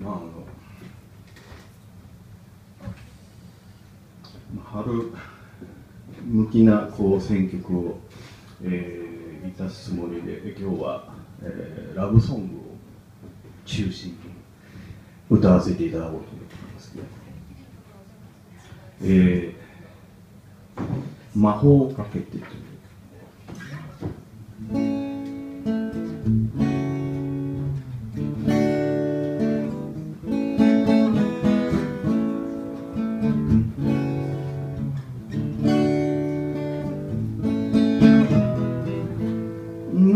まああの春向きなこう選曲を、えー、いたすつもりで今日は、えー、ラブソングを中心に歌わせていただこうと思ってますけど、えー、魔法をかけてという。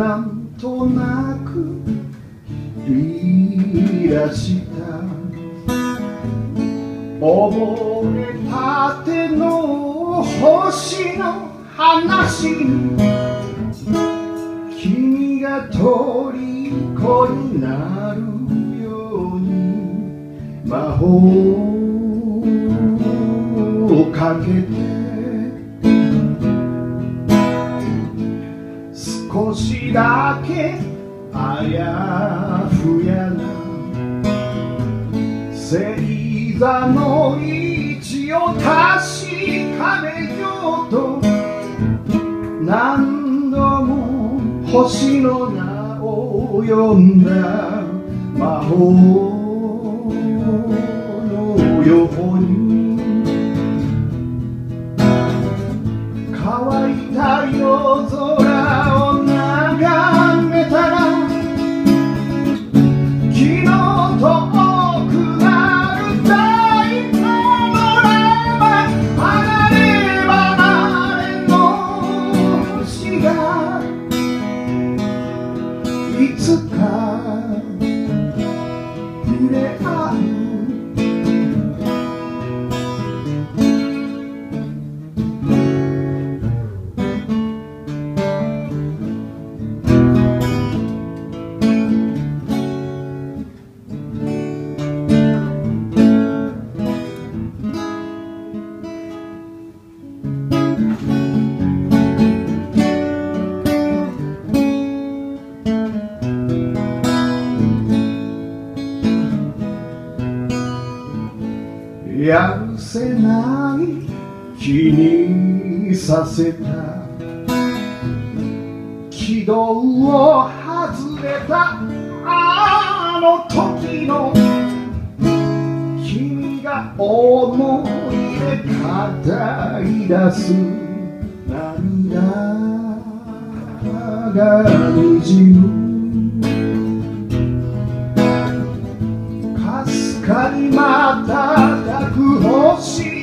なんとなく言い出した。溺れたての星の話。に君が虜になるように。魔法をかけて。少しだけあやふやな。星座の位置を確かめようと何度も星の名を呼んだ。魔法のように。いやるせない気にさせた軌道を外れたあの時の君が思い出語り出す涙がにじむかすかに瞬く星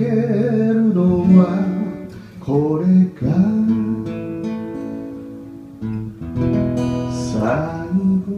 けるのはこれが最後。